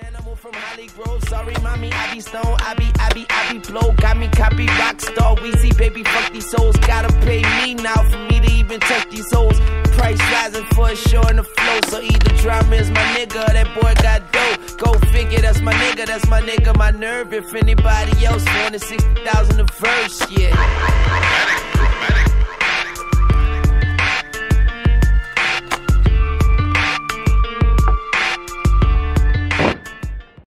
Animal from Holly Grove. Sorry, mommy, I be stone. I be, I be, I be blow. Got me copy rock star. Weezy, baby, fuck these souls. Gotta pay me now for me to even touch these souls. Price rising for sure in the flow. So either drama is my nigga, or that boy got dope. Go figure, that's my nigga, that's my nigga, my nerve. If anybody else wanted 60,000 a verse, yeah.